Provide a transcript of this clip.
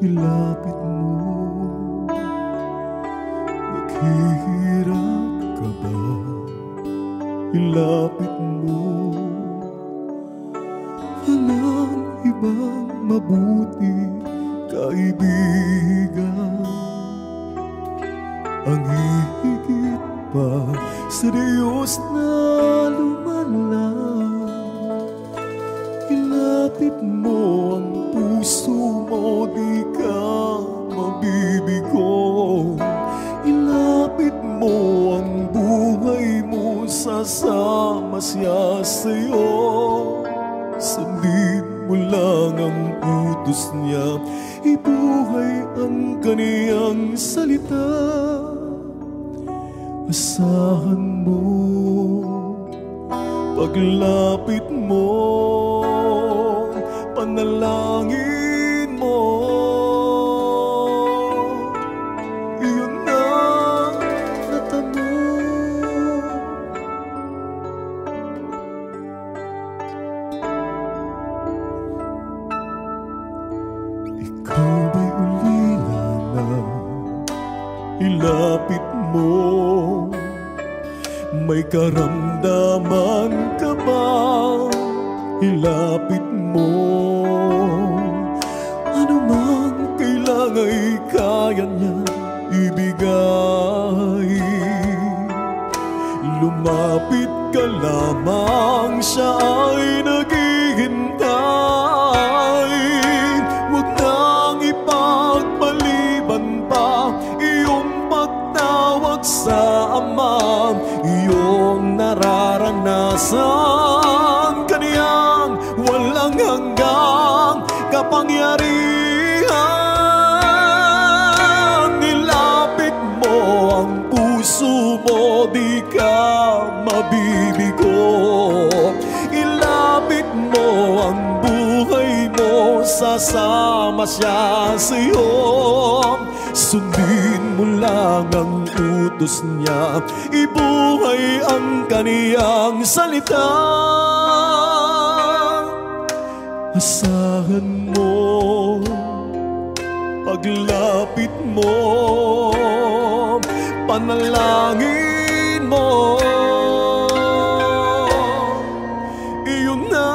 ilapit mo. Naghihirap ka ba? Ilapit mo. Walang ibang mabuti kaibigan. Ang hihigit pa sa Diyos na lumalang Ilapit mo ang puso mo, di ka mabibigo. Ilapit mo ang buhay mo, sasama siya sa'yo. Sundin mo lang ang utos niya, ibuhay ang kaniyang salita. Asahan mo, paglapit mo, ilapit mo? May karamdaman ka ba? Ilapit mo Ano man kailangan ay kaya niya ibigay Lumapit ka lamang siya ay naghihintay pagtawag sa Ama Iyong nararanasan. Kaniyang walang hanggang kapangyarihan. Nilapit mo ang puso mo, di ka mabibigo. Ilapit mo ang buhay mo, sasama siya sa'yo Sundin mo lang ang utos niya. Ibuhay ang kaniyang salita. Asahan mo Paglapit mo Panalangin mo. Iyon na